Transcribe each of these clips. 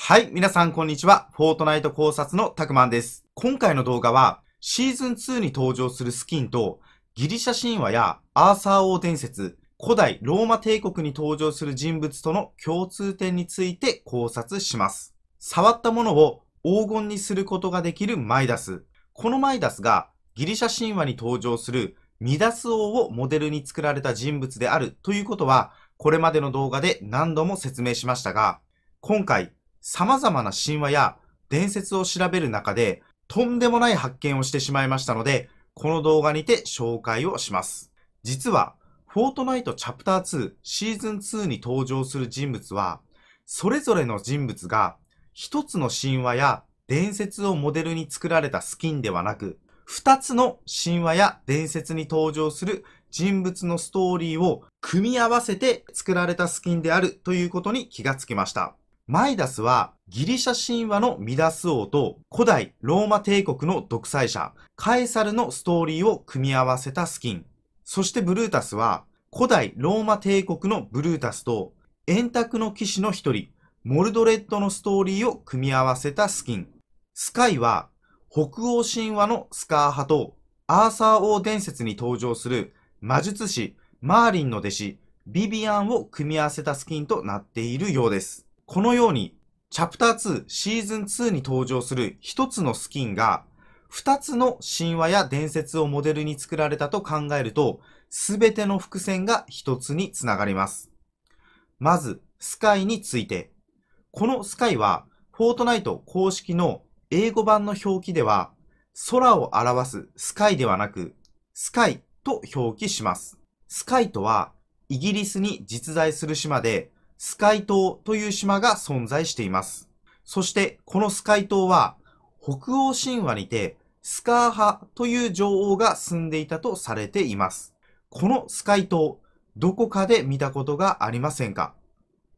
はい、皆さんこんにちは。フォートナイト考察のタクマンです。今回の動画は、シーズン2に登場するスキンと、ギリシャ神話やアーサー王伝説、古代ローマ帝国に登場する人物との共通点について考察します。触ったものを黄金にすることができるマイダス。このマイダスがギリシャ神話に登場するミダス王をモデルに作られた人物であるということは、これまでの動画で何度も説明しましたが、今回、様々な神話や伝説を調べる中で、とんでもない発見をしてしまいましたので、この動画にて紹介をします。実は、フォートナイトチャプター2シーズン2に登場する人物は、それぞれの人物が一つの神話や伝説をモデルに作られたスキンではなく、二つの神話や伝説に登場する人物のストーリーを組み合わせて作られたスキンであるということに気がつきました。マイダスはギリシャ神話のミダス王と古代ローマ帝国の独裁者カエサルのストーリーを組み合わせたスキン。そしてブルータスは古代ローマ帝国のブルータスと円卓の騎士の一人モルドレッドのストーリーを組み合わせたスキン。スカイは北欧神話のスカー派とアーサー王伝説に登場する魔術師マーリンの弟子ビビアンを組み合わせたスキンとなっているようです。このように、チャプター2シーズン2に登場する一つのスキンが、二つの神話や伝説をモデルに作られたと考えると、すべての伏線が一つにつながります。まず、スカイについて。このスカイは、フォートナイト公式の英語版の表記では、空を表すスカイではなく、スカイと表記します。スカイとは、イギリスに実在する島で、スカイ島という島が存在しています。そして、このスカイ島は、北欧神話にて、スカー派という女王が住んでいたとされています。このスカイ島、どこかで見たことがありませんか？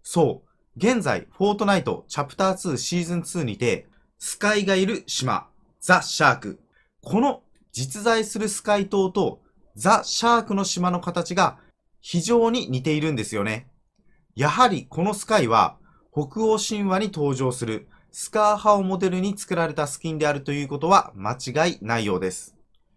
そう、現在、フォートナイトチャプター2シーズン2にて、スカイがいる島、ザ・シャーク。この実在するスカイ島とザ・シャークの島の形が非常に似ているんですよね。やはりこのスカイは北欧神話に登場するスカー派をモデルに作られたスキンであるということは間違いないようです。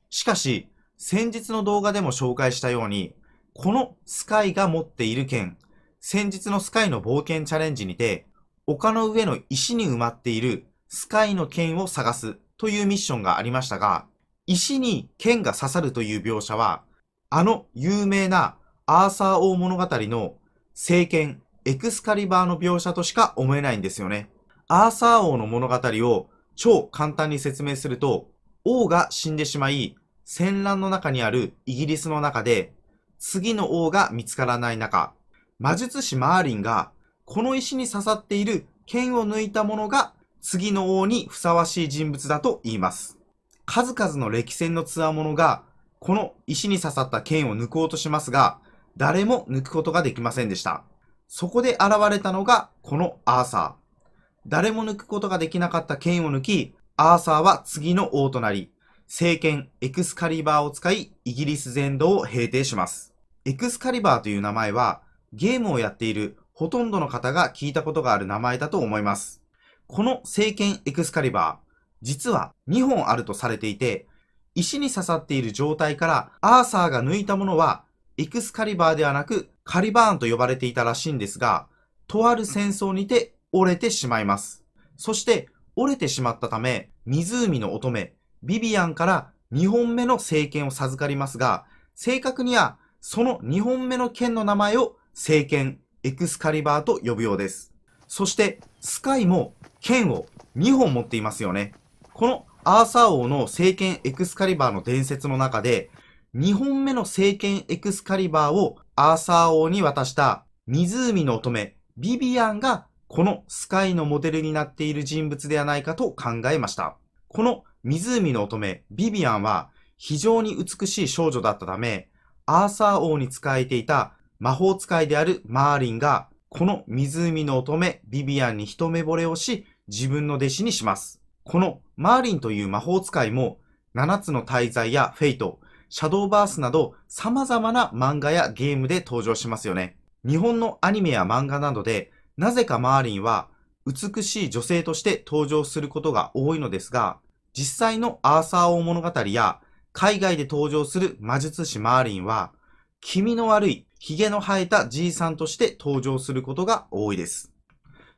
しかし、先日の動画でも紹介したように、このスカイが持っている剣、先日のスカイの冒険チャレンジにて、丘の上の石に埋まっているスカイの剣を探すというミッションがありましたが、石に剣が刺さるという描写は、あの有名なアーサー王物語の聖剣、エクスカリバーの描写としか思えないんですよね。アーサー王の物語を超簡単に説明すると、王が死んでしまい、戦乱の中にあるイギリスの中で、次の王が見つからない中、魔術師マーリンが、この石に刺さっている剣を抜いた者が、次の王にふさわしい人物だと言います。数々の歴戦の強者が、この石に刺さった剣を抜こうとしますが、誰も抜くことができませんでした。そこで現れたのがこのアーサー。誰も抜くことができなかった剣を抜き、アーサーは次の王となり、聖剣エクスカリバーを使い、イギリス全土を平定します。エクスカリバーという名前は、ゲームをやっているほとんどの方が聞いたことがある名前だと思います。この聖剣エクスカリバー、実は2本あるとされていて、石に刺さっている状態からアーサーが抜いたものはエクスカリバーではなくカリバーンと呼ばれていたらしいんですが、とある戦争にて折れてしまいます。そして折れてしまったため、湖の乙女、ビビアンから2本目の聖剣を授かりますが、正確にはその2本目の剣の名前を聖剣エクスカリバーと呼ぶようです。そしてスカイも剣を2本持っていますよね。このアーサー王の聖剣エクスカリバーの伝説の中で、2本目の聖剣エクスカリバーをアーサー王に渡した湖の乙女ビビアンがこのスカイのモデルになっている人物ではないかと考えました。この湖の乙女ビビアンは非常に美しい少女だったため、アーサー王に仕えていた魔法使いであるマーリンがこの湖の乙女ビビアンに一目惚れをし自分の弟子にします。このマーリンという魔法使いも7つの大罪やフェイト、シャドーバースなど様々な漫画やゲームで登場しますよね。日本のアニメや漫画などでなぜかマーリンは美しい女性として登場することが多いのですが、実際のアーサー王物語や海外で登場する魔術師マーリンは、気味の悪い髭の生えたじいさんとして登場することが多いです。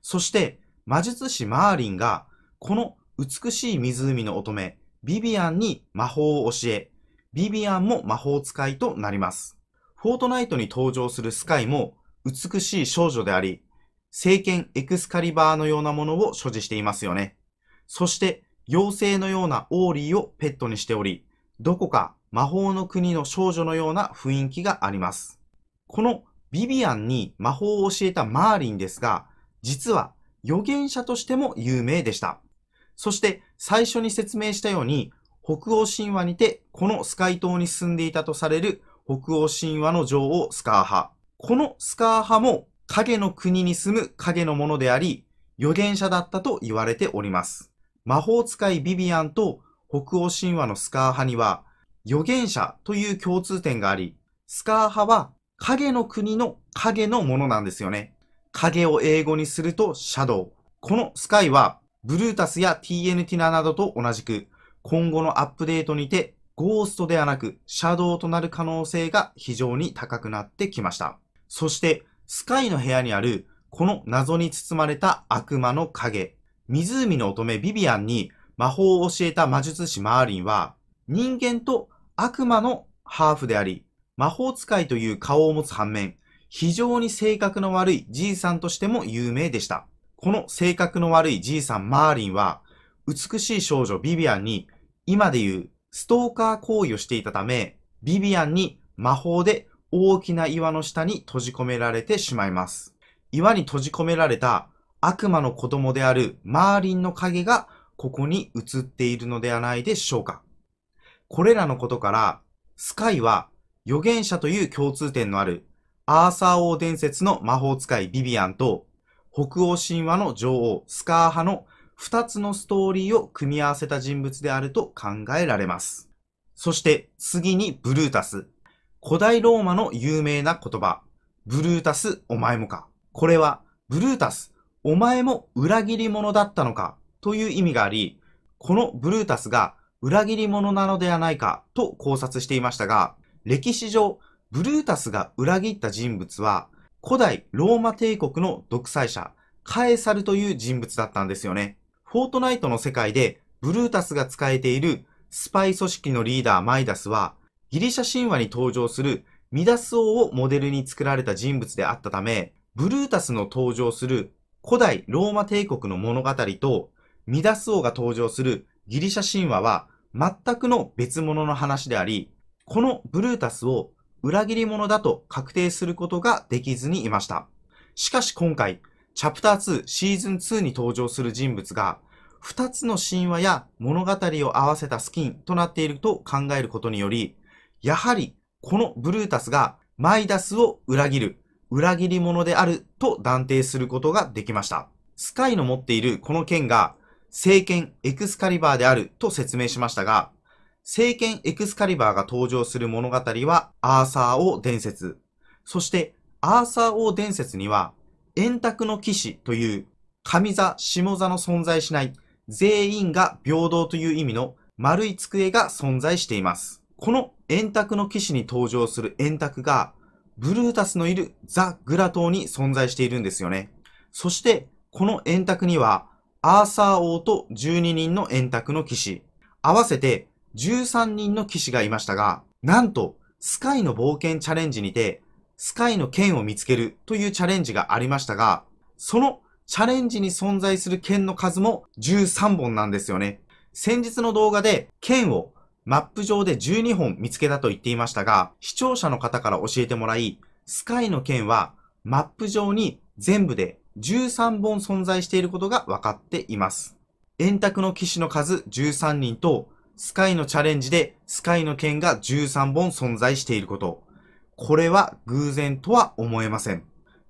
そして、魔術師マーリンが、この美しい湖の乙女、ビビアンに魔法を教え、ビビアンも魔法使いとなります。フォートナイトに登場するスカイも美しい少女であり、聖剣エクスカリバーのようなものを所持していますよね。そして、妖精のようなオーリーをペットにしており、どこか魔法の国の少女のような雰囲気があります。このビビアンに魔法を教えたマーリンですが、実は預言者としても有名でした。そして最初に説明したように、北欧神話にてこのスカイ島に住んでいたとされる北欧神話の女王スカーハ。このスカーハも影の国に住む影のものであり、預言者だったと言われております。魔法使いビビアンと北欧神話のスカーハには預言者という共通点があり、スカーハは影の国の影のものなんですよね。影を英語にするとシャドウ。このスカイはブルータスや TN ティナなどと同じく今後のアップデートにてゴーストではなくシャドウとなる可能性が非常に高くなってきました。そしてスカイの部屋にあるこの謎に包まれた悪魔の影。湖の乙女ビビアンに魔法を教えた魔術師マーリンは人間と悪魔のハーフであり、魔法使いという顔を持つ反面、非常に性格の悪いじいさんとしても有名でした。この性格の悪いじいさんマーリンは、美しい少女ビビアンに今で言うストーカー行為をしていたため、ビビアンに魔法で大きな岩の下に閉じ込められてしまいます。岩に閉じ込められた悪魔の子供であるマーリンの影がここに映っているのではないでしょうか。これらのことから、スカイは預言者という共通点のあるアーサー王伝説の魔法使いビビアンと北欧神話の女王スカー派の二つのストーリーを組み合わせた人物であると考えられます。そして次にブルータス。古代ローマの有名な言葉、ブルータスお前もか。これは、ブルータス、お前も裏切り者だったのかという意味があり、このブルータスが裏切り者なのではないかと考察していましたが、歴史上、ブルータスが裏切った人物は、古代ローマ帝国の独裁者、カエサルという人物だったんですよね。フォートナイトの世界でブルータスが使えているスパイ組織のリーダーマイダスは、ギリシャ神話に登場するミダス王をモデルに作られた人物であったため、ブルータスの登場する古代ローマ帝国の物語とミダス王が登場するギリシャ神話は全くの別物の話であり、このブルータスを裏切り者だと確定することができずにいました。しかし今回、チャプター2シーズン2に登場する人物が、二つの神話や物語を合わせたスキンとなっていると考えることにより、やはりこのブルータスがマイダスを裏切る、裏切り者であると断定することができました。スカイの持っているこの剣が聖剣エクスカリバーであると説明しましたが、聖剣エクスカリバーが登場する物語はアーサー王伝説。そしてアーサー王伝説には円卓の騎士という上座、下座の存在しない全員が平等という意味の丸い机が存在しています。この円卓の騎士に登場する円卓が、ブルータスのいるザ・グラ島に存在しているんですよね。そして、この円卓には、アーサー王と12人の円卓の騎士、合わせて13人の騎士がいましたが、なんと、スカイの冒険チャレンジにて、スカイの剣を見つけるというチャレンジがありましたが、そのチャレンジに存在する剣の数も13本なんですよね。先日の動画で剣をマップ上で12本見つけたと言っていましたが、視聴者の方から教えてもらい、スカイの剣はマップ上に全部で13本存在していることが分かっています。円卓の騎士の数13人と、スカイのチャレンジでスカイの剣が13本存在していること。これは偶然とは思えません。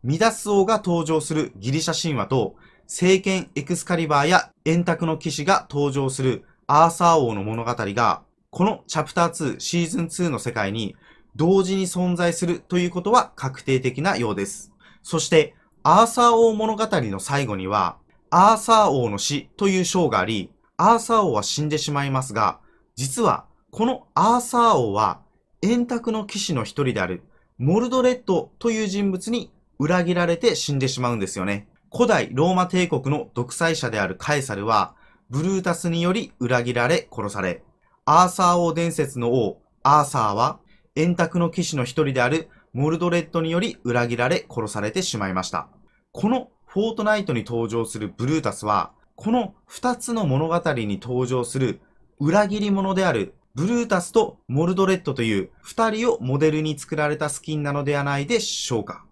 ミダス王が登場するギリシャ神話と、聖剣エクスカリバーや円卓の騎士が登場するアーサー王の物語がこのチャプター2シーズン2の世界に同時に存在するということは確定的なようです。そして、アーサー王物語の最後には、アーサー王の死という章があり、アーサー王は死んでしまいますが、実はこのアーサー王は円卓の騎士の一人であるモルドレッドという人物に裏切られて死んでしまうんですよね。古代ローマ帝国の独裁者であるカエサルは、ブルータスにより裏切られ殺され、アーサー王伝説の王、アーサーは、円卓の騎士の一人であるモルドレッドにより裏切られ殺されてしまいました。このフォートナイトに登場するブルータスは、この二つの物語に登場する裏切り者であるブルータスとモルドレッドという二人をモデルに作られたスキンなのではないでしょうか。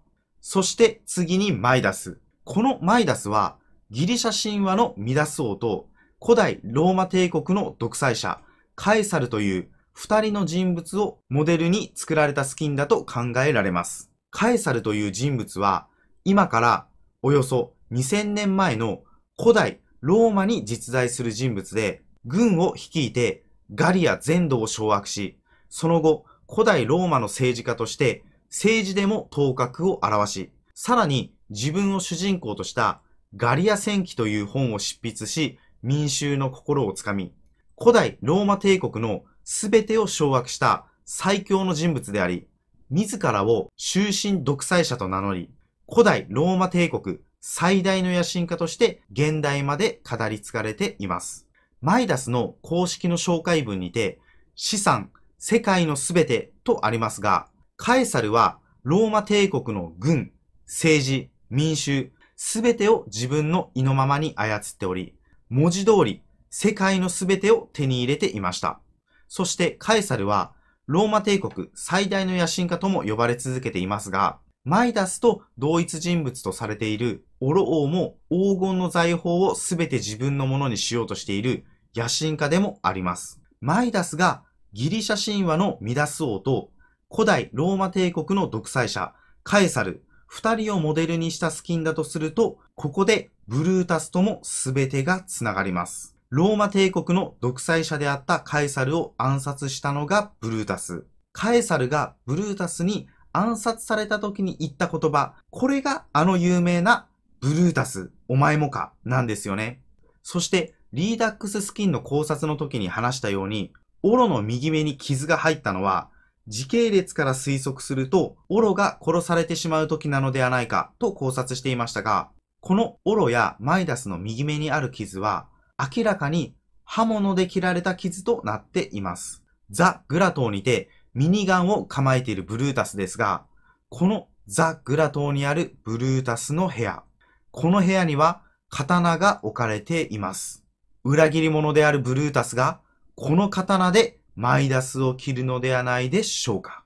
そして次にマイダス。このマイダスはギリシャ神話のミダス王と古代ローマ帝国の独裁者カエサルという二人の人物をモデルに作られたスキンだと考えられます。カエサルという人物は今からおよそ2000年前の古代ローマに実在する人物で軍を率いてガリア全土を掌握し、その後古代ローマの政治家として政治でも頭角を現し、さらに自分を主人公としたガリア戦記という本を執筆し、民衆の心をつかみ、古代ローマ帝国のすべてを掌握した最強の人物であり、自らを終身独裁者と名乗り、古代ローマ帝国最大の野心家として現代まで語り継がれています。マイダスの公式の紹介文にて、資産、世界のすべてとありますが、カエサルはローマ帝国の軍、政治、民衆、すべてを自分の意のままに操っており、文字通り世界のすべてを手に入れていました。そしてカエサルはローマ帝国最大の野心家とも呼ばれ続けていますが、マイダスと同一人物とされているオロ王も黄金の財宝をすべて自分のものにしようとしている野心家でもあります。マイダスがギリシャ神話のミダス王と古代ローマ帝国の独裁者カエサル二人をモデルにしたスキンだとすると、ここでブルータスとも全てが繋がります。ローマ帝国の独裁者であったカエサルを暗殺したのがブルータス。カエサルがブルータスに暗殺された時に言った言葉、これがあの有名なブルータス、お前もか、なんですよね。そして、リーダックススキンの考察の時に話したように、オロの右目に傷が入ったのは、時系列から推測すると、オロが殺されてしまう時なのではないかと考察していましたが、このオロやマイダスの右目にある傷は、明らかに刃物で切られた傷となっています。ザ・グラトーにてミニガンを構えているブルータスですが、このザ・グラトーにあるブルータスの部屋、この部屋には刀が置かれています。裏切り者であるブルータスが、この刀でマイダスを切るのではないでしょうか。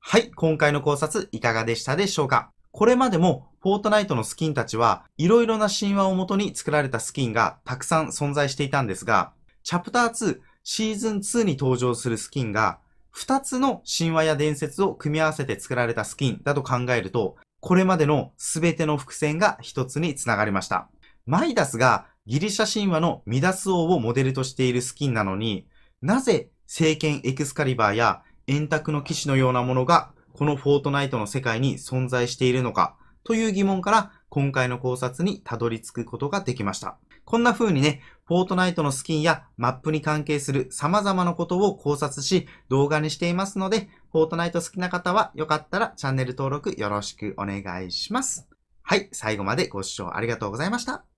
はい、今回の考察いかがでしたでしょうか？これまでもフォートナイトのスキンたちはいろいろな神話をもとに作られたスキンがたくさん存在していたんですが、チャプター2シーズン2に登場するスキンが2つの神話や伝説を組み合わせて作られたスキンだと考えると、これまでの全ての伏線が一つにつながりました。マイダスがギリシャ神話のミダス王をモデルとしているスキンなのに、なぜ聖剣エクスカリバーや円卓の騎士のようなものがこのフォートナイトの世界に存在しているのかという疑問から今回の考察にたどり着くことができました。こんな風にね、フォートナイトのスキンやマップに関係する様々なことを考察し動画にしていますので、フォートナイト好きな方はよかったらチャンネル登録よろしくお願いします。はい、最後までご視聴ありがとうございました。